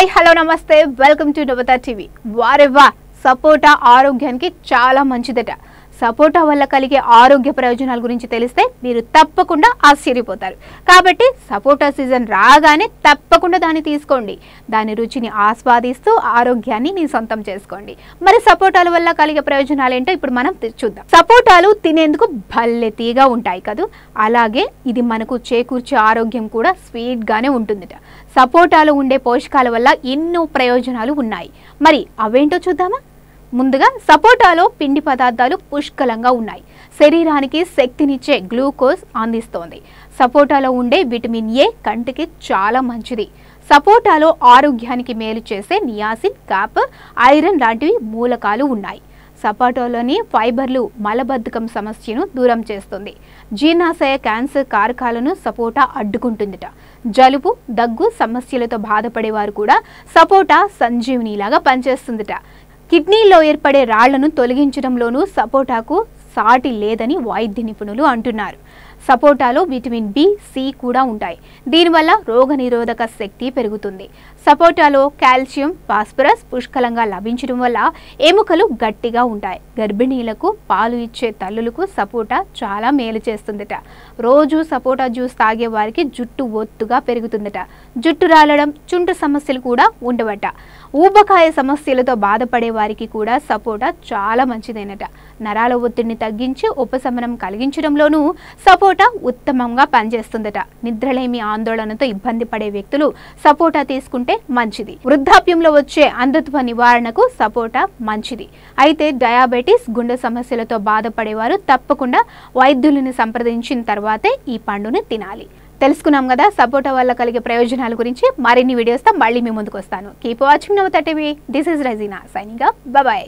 Hi hello నమస్తే. Welcome to Navata TV. వారెవ్వా సపోటా ఆరోగ్యానికి చాలా మంచిదట. సపోటా వల్ల కలిగే ఆరోగ్య ప్రయోజనాల గురించి తెలిస్తే మీరు తప్పకుండా ఆశ్చర్యపోతారు. కాబట్టి సపోటా సీజన్ రాగానే తప్పకుండా దాన్ని తీసుకోండి. దాని రుచిని ఆస్వాదిస్తూ ఆరోగ్యాన్ని మీ సొంతం చేసుకోండి. మరి సపోటాల వల్ల కలిగే ప్రయోజనాలు ఏంటో ఇప్పుడు మనం చూద్దాం. సపోటాలు తినేందుకు భలే తీగా ఉంటాయి కదూ. అలాగే ఇది మనకు చేకూర్చే ఆరోగ్యం కూడా స్వీట్గానే ఉంటుందిట ఉంటుందట. సపోటాలో ఉండే పోషకాల వల్ల ఎన్నో ప్రయోజనాలు ఉన్నాయి. మరి అవేంటో చూద్దామా? ముందుగా సపోటాలో పిండి పదార్థాలు పుష్కలంగా ఉన్నాయి. శరీరానికి శక్తినిచ్చే గ్లూకోజ్ అందిస్తోంది. సపోటాలో ఉండే విటమిన్ ఏ కంటికి చాలా మంచిది. సపోటాలో ఆరోగ్యానికి మేలు చేసే నియాసిన్ క్యాప్ ఐరన్ లాంటివి మూలకాలు ఉన్నాయి. సపోటాలోని ఫైబర్లు మలబద్ధకం సమస్యను దూరం చేస్తుంది. జీర్ణాశయ క్యాన్సర్ కారకాలను సపోటా అడ్డుకుంటుందిట. జలుబు దగ్గు సమస్యలతో బాధపడేవారు కూడా సపోటా సంజీవనిలాగా పనిచేస్తుందిట. కిడ్నీలో ఏర్పడే రాళ్ళను తొలగించడంలోనూ సపోటాకు సాటి లేదని వైద్య నిపుణులు అంటున్నారు. సపోటాలో విటమిన్ బి సి కూడా ఉంటాయి. దీనివల్ల రోగనిరోధక శక్తి పెరుగుతుంది. సపోటాలో కాల్షియం ఫాస్ఫరస్ పుష్కలంగా లభించడం వల్ల ఎముకలు గట్టిగా ఉంటాయి. గర్భిణీలకు పాలు ఇచ్చే తల్లులకు సపోటా చాలా మేలు చేస్తుందట. రోజు సపోటా జ్యూస్ తాగే వారికి జుట్టు ఒత్తుగా పెరుగుతుందట. జుట్టు రాలడం చుంటు సమస్యలు కూడా ఉండవట. ఊబకాయ సమస్యలతో బాధపడే వారికి కూడా సపోటా చాలా మంచిదైనట. నరాల ఒత్తిడిని తగ్గించి ఉపశమనం కలిగించడంలోనూ సపోటా ఉత్తమంగా పనిచేస్తుందట. నిద్రలేమి ఆందోళనతో ఇబ్బంది పడే వ్యక్తులు సపోటా తీసుకుంటే మంచిది. వృద్ధాప్యంలో వచ్చే అంధత్వ నివారణకు సపోటా మంచిది. అయితే డయాబెటీస్ గుండె సమస్యలతో బాధపడేవారు తప్పకుండా వైద్యులను సంప్రదించిన తర్వాతే ఈ పండుని తినాలి. తెలుసుకున్నాం కదా సపోటా వల్ల కలిగే ప్రయోజనాల గురించి మరిన్ని వీడియోస్తో మళ్ళీ మీ ముందుకు వస్తాను. Keep watching Nav TV. This is Rajeena signing bye